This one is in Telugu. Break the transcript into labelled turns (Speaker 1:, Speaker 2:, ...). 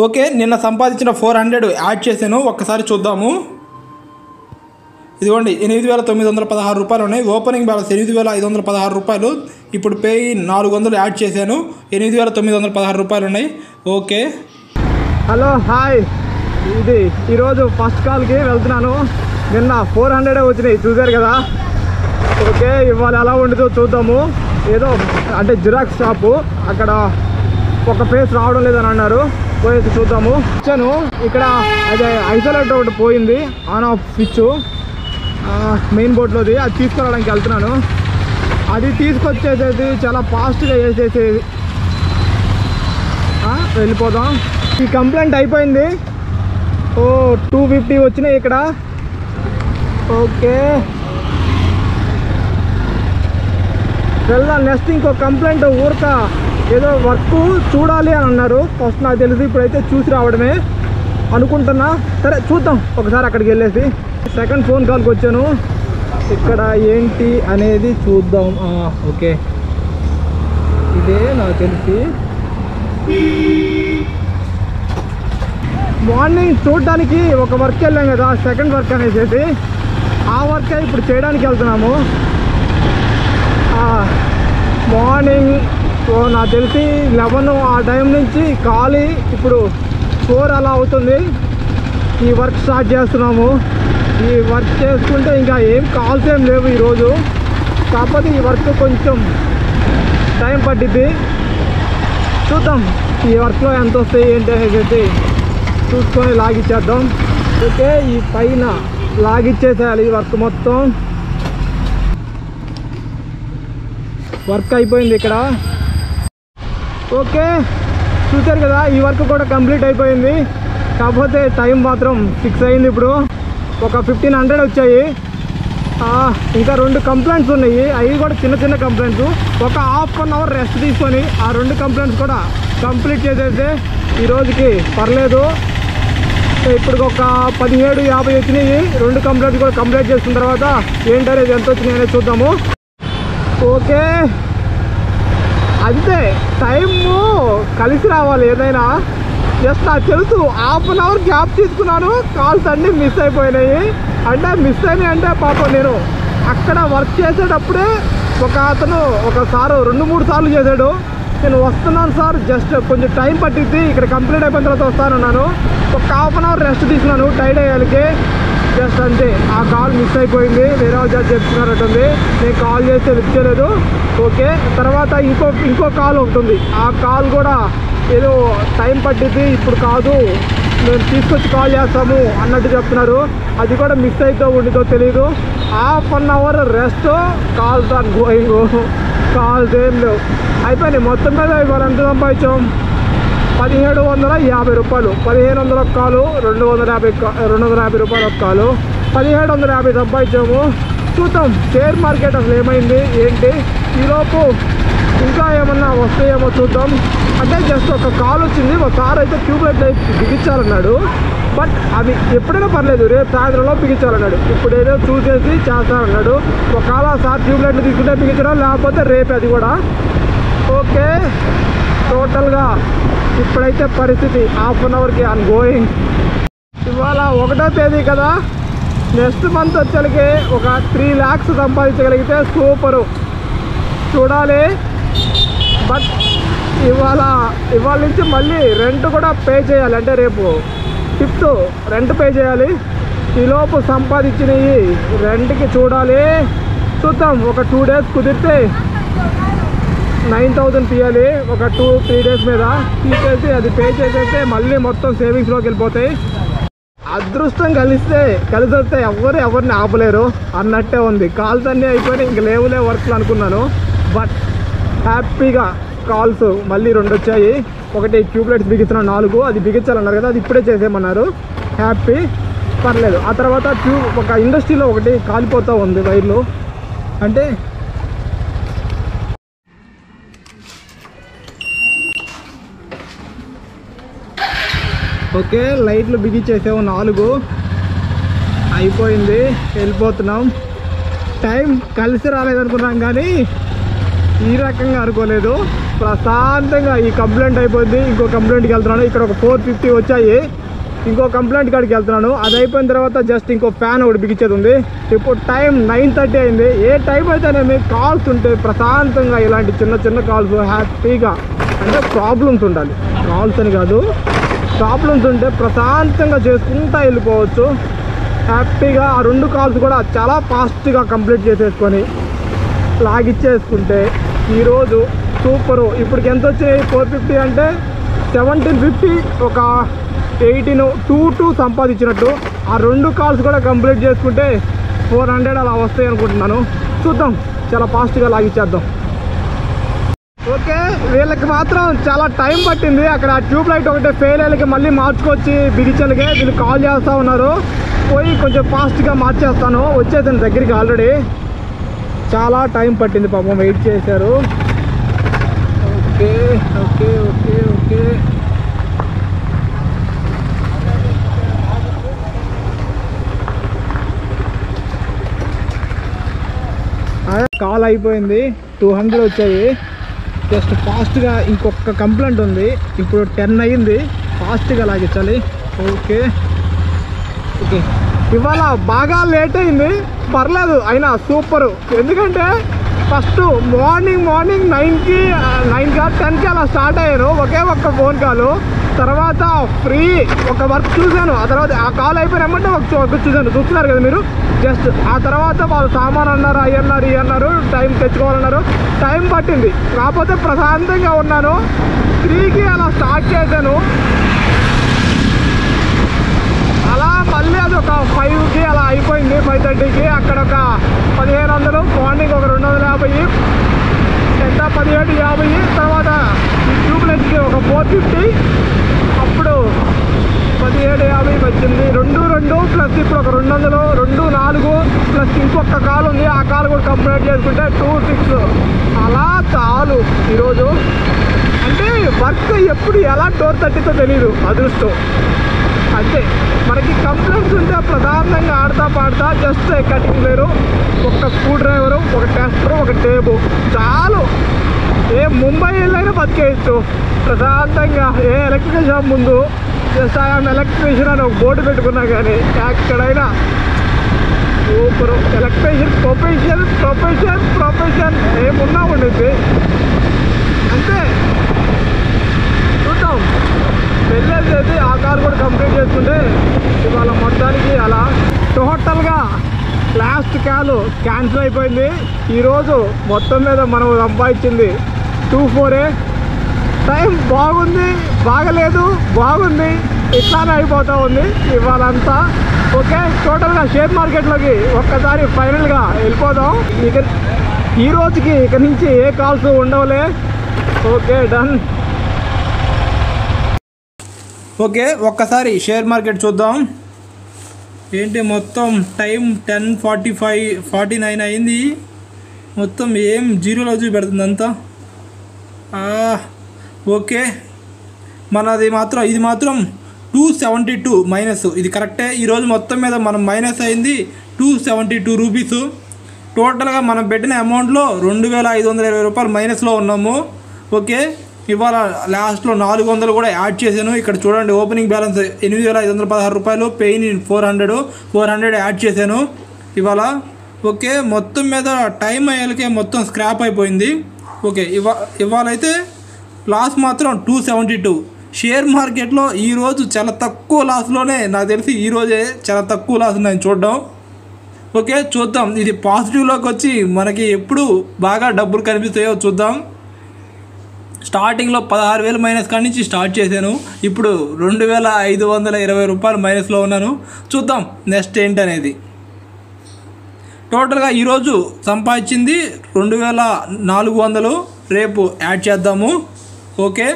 Speaker 1: ఓకే నిన్న సంపాదించిన ఫోర్ హండ్రెడ్ యాడ్ చేశాను. ఒక్కసారి చూద్దాము. ఇదిగోండి ఎనిమిది వేల తొమ్మిది వందల పదహారు రూపాయలు ఉన్నాయి. ఓపెనింగ్ బ్యాలెన్స్ ఎనిమిది వేల ఐదు వందల పదహారు రూపాయలు. ఇప్పుడు పే నాలుగు వందలు యాడ్ చేశాను. ఎనిమిది వేల తొమ్మిది వందల పదహారు రూపాయలు ఉన్నాయి. ఓకే.
Speaker 2: Hello hi. ఇది ఈరోజు ఫస్ట్ కాల్కి వెళ్తున్నాను. నిన్న ఫోర్ హండ్రెడే వచ్చినాయి చూశారు కదా? ఓకే ఇవాళ ఎలా ఉంటుందో చూద్దాము. ఏదో అంటే జిరాక్స్ షాపు. అక్కడ ఒక ప్లేస్ రావడం లేదని అన్నారు. పోయేసి చూద్దాము. వచ్చాను. ఇక్కడ అదే ఐసోలేటర్ ఒకటి పోయింది. On off switch. మెయిన్ బోర్డ్లోది అది తీసుకురావడానికి వెళ్తున్నాను. అది తీసుకొచ్చేసేది చాలా ఫాస్ట్గా వేసేసి వెళ్ళిపోదాం. ఈ కంప్లైంట్ అయిపోయింది. ఓ టూ ఫిఫ్టీ వచ్చినాయి ఇక్కడ. ఓకే. వెళ్దాం నెక్స్ట్ ఇంకో కంప్లైంట్ ఊరక ఏదో వర్క్ చూడాలి అని అన్నారు. ఫస్ట్ నాకు తెలిసి ఇప్పుడైతే చూసి రావడమే అనుకుంటున్నా. సరే చూద్దాం. ఒకసారి అక్కడికి వెళ్ళేసి. సెకండ్ ఫోన్ కాల్కి వచ్చాను. ఇక్కడ ఏంటి అనేది చూద్దాం. ఓకే. ఇదే నాకు తెలిసి. మార్నింగ్ చూడడానికి ఒక వర్క్ వెళ్ళాం కదా సెకండ్ వర్క్ అనేసి ఆ వర్క్ ఇప్పుడు చేయడానికి వెళ్తున్నాము. మార్నింగ్ నాకు తెలిసి లెవెన్ ఆ టైం నుంచి ఖాళీ. ఇప్పుడు ఫోర్ అలా అవుతుంది. ఈ వర్క్ స్టార్ట్ చేస్తున్నాము. ఈ వర్క్ చేసుకుంటే ఇంకా ఏం కాల్స్ ఏం లేవు ఈరోజు. కాకపోతే ఈ వర్క్ కొంచెం టైం పట్టిద్ది. చూద్దాం ఈ వర్క్లో ఎంత వస్తాయి ఏంటి అనేది చూసుకొని లాగిచ్చేద్దాం ఓకే ఈ పైన లాగిచ్చేసేయాలి ఈ వర్క్ మొత్తం. వర్క్ అయిపోయింది ఇక్కడ. ఓకే చూశారు కదా ఈ వర్క్ కూడా కంప్లీట్ అయిపోయింది. కాకపోతే టైం మాత్రం ఫిక్స్ అయింది ఇప్పుడు. ఒక ఫిఫ్టీన్ హండ్రెడ్ వచ్చాయి. ఇంకా రెండు కంప్లైంట్స్ ఉన్నాయి. అవి కూడా చిన్న చిన్న కంప్లైంట్స్. ఒక హాఫ్ అన్ అవర్ రెస్ట్ తీసుకొని ఆ రెండు కంప్లైంట్స్ కూడా కంప్లీట్ చేసేస్తే ఈ రోజుకి పర్లేదు. ఇప్పుడు ఒక పదిహేడు యాభై వచ్చినాయి. రెండు కంప్లైంట్స్ కూడా కంప్లీట్ చేసిన తర్వాత ఏంటనేది ఎంత వచ్చినాయి అనేది చూద్దాము. ఓకే అంతే టైము కలిసి రావాలి ఏదైనా. జస్ట్ నాకు తెలుసు హాఫ్ అన్ అవర్ గ్యాప్ తీసుకున్నాను కాల్స్ అన్నీ మిస్ అయిపోయినాయి. అంటే మిస్ అయినాయి అంటే పాపం నేను అక్కడ వర్క్ చేసేటప్పుడే ఒక అతను ఒక సారు రెండు మూడు సార్లు చేశాడు. నేను వస్తున్నాను సార్ జస్ట్ కొంచెం టైం పట్టిద్ది ఇక్కడ కంప్లీట్ అయిపోయిన తర్వాత వస్తానన్నాను. ఒక హాఫ్ అన్ అవర్ రెస్ట్ తీసుకున్నాను టైడ్ అయ్యాలికి జస్ట్ అంతే ఆ కాల్ మిస్ అయిపోయింది. వేరే వాళ్ళు జస్ట్ నేను కాల్ చేస్తే లిఫ్ట్ చేయలేదు. ఓకే తర్వాత ఇంకో ఇంకో కాల్ ఉంటుంది. ఆ కాల్ కూడా ఏదో టైం పట్టింది ఇప్పుడు కాదు. మేము తీసుకొచ్చి కాల్ చేస్తాము అన్నట్టు చెప్తున్నారు. అది కూడా మిస్ అయితే ఉండిదో తెలియదు half an hour rest calls ongoing calls ఏం లేవు. అయిపోయినాయి. మొత్తం మీద ఇవాళ ఎంత సంపాదించాం? పదిహేడు వందల యాభై రూపాయలు. పదిహేను వందల ఒక్కలు రెండు వందల యాభై రెండు వందల యాభై రూపాయలు ఒక్కలు. పదిహేడు వందల యాభై సంపాదించాము. చూద్దాం షేర్ మార్కెట్ అసలు ఏమైంది ఏంటి? ఈలోపు ఇంకా ఏమన్నా వస్తాయేమో చూద్దాం. అంటే జస్ట్ ఒక కాల్ వచ్చింది ఒక కార్ అయితే ట్యూబ్లైట్ లైట్ బిగించాలన్నాడు. బట్ అది ఎప్పుడైనా పర్లేదు రేపు సాయంత్రంలో బిగించాలన్నాడు. ఇప్పుడు ఏదో చూసేసి చేస్తానన్నాడు. ఒకవేళ సార్ ట్యూబ్లైట్లు తీసుకుంటే బిగించడం లేకపోతే రేపు అది కూడా. ఓకే టోటల్గా ఇప్పుడైతే పరిస్థితి హాఫ్ అన్ అవర్కి ఆన్ గోయింగ్ ఇవాళ ఒకటో తేదీ కదా. నెక్స్ట్ మంత్ వచ్చేకి ఒక త్రీ ల్యాక్స్ సంపాదించగలిగితే సూపరు చూడాలి. బట్ ఇవాళ ఇవాళ నుంచి మళ్ళీ రెంట్ కూడా పే చేయాలి. అంటే రేపు ఫిఫ్త్ రెంట్ పే చేయాలి. ఈలోపు సంపాదించినవి రెంట్కి చూడాలి. చూద్దాం. ఒక టూ డేస్ కుదిరితే నైన్ థౌజండ్ తీయాలి. ఒక టూ త్రీ డేస్ మీద తీసేసి అది పే చేసేస్తే మళ్ళీ మొత్తం సేవింగ్స్లోకి వెళ్ళిపోతాయి. అదృష్టం కలిస్తే కలిసి వస్తే ఎవరు ఎవరిని ఆపలేరు అన్నట్టే ఉంది. కాల్స్ అన్నీ అయిపోయినాయి ఇంక లేవులే వర్క్లు అనుకున్నాను. బట్ హ్యాపీగా కాల్స్ మళ్ళీ రెండు వచ్చాయి. ఒకటి ట్యూబ్లైట్స్ బిగించిన నాలుగు అది బిగించాలన్నారు కదా అది ఇప్పుడే చేసేయమన్నారు. హ్యాపీ. పర్లేదు. ఆ తర్వాత ట్యూబ్ ఒక ఇండస్ట్రీలో ఒకటి కాలిపోతూ ఉంది వైర్లు. అంటే ఓకే లైట్లు బిగించేసాము నాలుగు. అయిపోయింది వెళ్ళిపోతున్నాం. టైం కలిసి రాలేదనుకున్నాం కానీ ఈ రకంగా అనుకోలేదు. ప్రశాంతంగా ఈ కంప్లైంట్ అయిపోయింది. ఇంకో కంప్లైంట్కి వెళ్తున్నాను. ఇక్కడ ఒక ఫోర్ ఫిఫ్టీ వచ్చాయి. ఇంకో కంప్లైంట్ కాడికి వెళ్తున్నాను. అది అయిపోయిన తర్వాత జస్ట్ ఇంకో ఫ్యాన్ ఒకటి బిగించేది ఉంది. ఇప్పుడు టైం నైన్ థర్టీ అయింది. ఏ టైం అయితేనేమి కాల్స్ ఉంటే ప్రశాంతంగా ఇలాంటి చిన్న చిన్న కాల్స్ హ్యాపీగా అంటే ప్రాబ్లమ్స్ ఉండాలి. కాల్స్ అని కాదు ప్రాబ్లమ్స్ ఉంటే ప్రశాంతంగా చేసుకుంటా వెళ్ళిపోవచ్చు. హ్యాపీగా ఆ రెండు కాల్స్ కూడా చాలా ఫాస్ట్గా కంప్లీట్ చేసేసుకొని లాగిచ్చేసుకుంటే ఈరోజు సూపరు. ఇప్పటికి ఎంత వచ్చినాయి? ఫోర్ ఫిఫ్టీ అంటే సెవెంటీన్ ఫిఫ్టీ ఒక ఎయిటీన్ టూ టూ సంపాదించినట్టు. ఆ రెండు కాల్స్ కూడా కంప్లీట్ చేసుకుంటే ఫోర్ హండ్రెడ్ అలా వస్తాయి అనుకుంటున్నాను. చూద్దాం. చాలా ఫాస్ట్గా లాగిచ్చేద్దాం ఓకే వీళ్ళకి మాత్రం చాలా టైం పట్టింది. అక్కడ ట్యూబ్ లైట్ ఒకటే ఫెయిల్ అయ్యకి మళ్ళీ మార్చుకొచ్చి బిగించలకే వీళ్ళు కాల్ చేస్తూ ఉన్నారు. పోయి కొంచెం ఫాస్ట్గా మార్చేస్తాను. వచ్చేసాను దగ్గరికి ఆల్రెడీ చాలా టైం పట్టింది పాపం వెయిట్ చేశారు. Okay okay okay okay. Call అయిపోయింది. టూ హండ్రెడ్ వచ్చాయి. జస్ట్ ఫాస్ట్గా ఇంకొక కంప్లైంట్ ఉంది. ఇప్పుడు టెన్ అయ్యింది ఫాస్ట్గా లాగించాలి ఓకే. ఓకే. ఇవాళ బాగా లేట్ అయింది. పర్లేదు అయినా సూపర్. ఎందుకంటే ఫస్ట్ మార్నింగ్ మార్నింగ్ నైన్కి నైన్ కాదు టెన్కి అలా స్టార్ట్ అయ్యాను ఒకే ఒక్క ఫోన్ కాలు. తర్వాత ఫ్రీ ఒక వర్క్ చూశాను. ఆ తర్వాత ఆ కాల్ అయిపోయినామంటే ఒక చూశాను. చూస్తున్నారు కదా మీరు? జస్ట్ ఆ తర్వాత వాళ్ళు సామాన్ అన్నారు అవి అన్నారు ఇవి అన్నారు టైం తెచ్చుకోవాలన్నారు. టైం పట్టింది. కాకపోతే ప్రశాంతంగా ఉన్నాను. త్రీకి అలా స్టార్ట్ చేశాను. అలా మళ్ళీ అది ఒక ఫైవ్కి అలా అయిపోయింది. ఫైవ్ థర్టీకి అక్కడ ఒక పదిహేను వందలు మార్నింగ్ ఒక రెండు వందల యాభై ఎంత పదిహేడు యాభై తర్వాత ఈ ఒక ఫోర్ ఫిఫ్టీ అప్పుడు పదిహేడు యాభై వచ్చింది రెండు రెండు ప్లస్ ఇప్పుడు ఒక రెండు వందలు రెండు నాలుగు ప్లస్ ఇంకొక కాల్ ఉంది ఆ కాల్ కూడా కంప్లీట్ చేసుకుంటే టూ సిక్స్ అలా చాలు ఈరోజు. అంటే వర్క్ ఎప్పుడు ఎలా డోర్ తట్టితో తెలియదు అదృష్టం. అంతే. మనకి కంప్లైంట్స్ ఉంటే ప్రధానంగా ఆడతా పాడతా జస్ట్ కటింగ్ వేరు ఒక స్క్రూ డ్రైవరు ఒక టెస్టర్ ఒక టేబు చాలు. ఏ ముంబై వెళ్ళైనా బతికేయచ్చు. ప్రశాంతంగా ఏ ఎలక్ట్రికల్ షాప్ ముందు జస్ట్ ఐఎమ్ ఎలక్ట్రీషియన్ అని ఒక బోర్డు పెట్టుకున్నా కానీ ఎక్కడైనా super electrician profession profession profession ఏమున్నా ఉండిద్ది. అంతే చూద్దాం. వెళ్ళేది ఆ కార్ కూడా కంప్లీట్ చేసుకుంటే ఇవాళ మొత్తానికి అలా. టోటల్గా లాస్ట్ కాలు క్యాన్సిల్ అయిపోయింది. ఈరోజు మొత్తం మీద మనం సంపాదించింది టూ ఫోరే టైం బాగుంది బాగలేదు బాగుంది. ఇట్లానే అయిపోతూ ఉంది ఇవాళంతా. ఓకే టోటల్గా షేర్ మార్కెట్లోకి ఒక్కసారి ఫైనల్గా వెళ్ళిపోదాం. ఇక ఈ రోజుకి ఇక నుంచి ఏ కాల్స్ ఉండవులే. Okay done.
Speaker 1: ఓకే ఒక్కసారి షేర్ మార్కెట్ చూద్దాం. ఏంటి మొత్తం time ten forty five forty nine అయింది. మొత్తం ఏం జీరోలో చూపెడుతుంది అంతా? ఓకే. మనది మాత్రం ఇది మాత్రం టూ సెవెంటీ టూ మైనస్ ఇది కరెక్టే ఈరోజు మొత్తం మీద మనం మైనస్ అయింది టూ సెవెంటీ టూ రూపీస్ టోటల్గా మనం పెట్టిన అమౌంట్లో రెండు వేల ఐదు వందల ఇరవై రూపాయలు మైనస్లో ఉన్నాము. ఓకే. ఇవాళ లాస్ట్లో నాలుగు వందలు కూడా యాడ్ చేశాను. ఇక్కడ చూడండి ఓపెనింగ్ బ్యాలెన్స్ ఎనిమిది వేల ఐదు వందల పదహారు రూపాయలు pain four hundred four hundred add చేశాను. ఇవాళ ఓకే. మొత్తం మీద టైం అయ్యేలకే మొత్తం స్క్రాప్ అయిపోయింది. ఓకే ఇవా ఇవాళైతే లాస్ మాత్రం టూ సెవెంటీ టూ షేర్ మార్కెట్లో ఈరోజు చాలా తక్కువ లాస్లోనే నాకు తెలిసి ఈరోజే చాలా తక్కువ లాస్ నేను చూడడం. ఓకే చూద్దాం. ఇది పాజిటివ్లోకి వచ్చి మనకి ఎప్పుడు బాగా డబ్బులు కనిపిస్తాయో చూద్దాం. స్టార్టింగ్లో పదహారు వేలు మైనస్ కాడి నుంచి స్టార్ట్ చేశాను. ఇప్పుడు రెండు వేల ఐదు వందల ఇరవై రూపాయలు మైనస్లో ఉన్నాను. చూద్దాం నెక్స్ట్ ఏంటనేది. టోటల్గా ఈరోజు సంపాదించింది రెండు వేల నాలుగు వందలు. రేపు యాడ్ చేద్దాము. ఓకే.